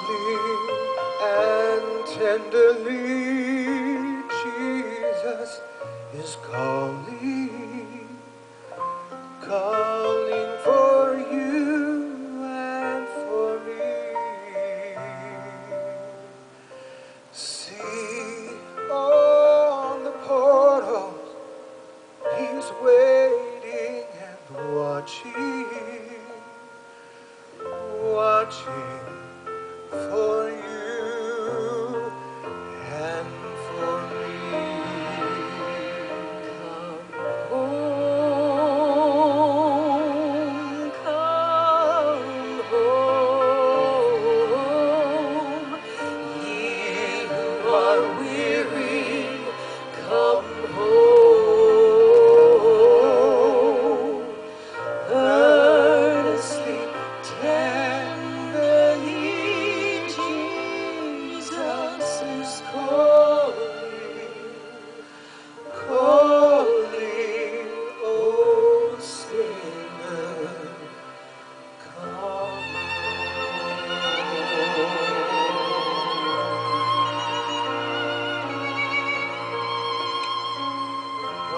Softly and tenderly, Jesus is calling, calling for you and for me. See on the portals, He's waiting and watching watching for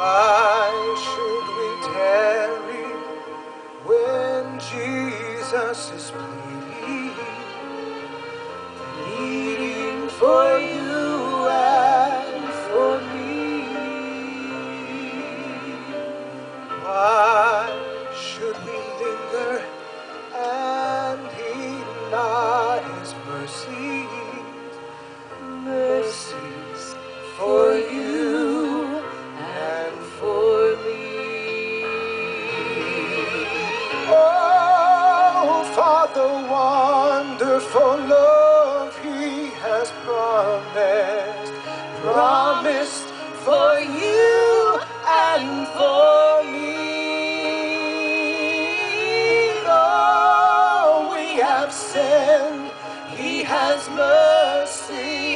Why should we tarry when Jesus is pleading, pleading for you Father, wonderful love He has promised, promised for you and for me. Though we have sinned, He has mercy.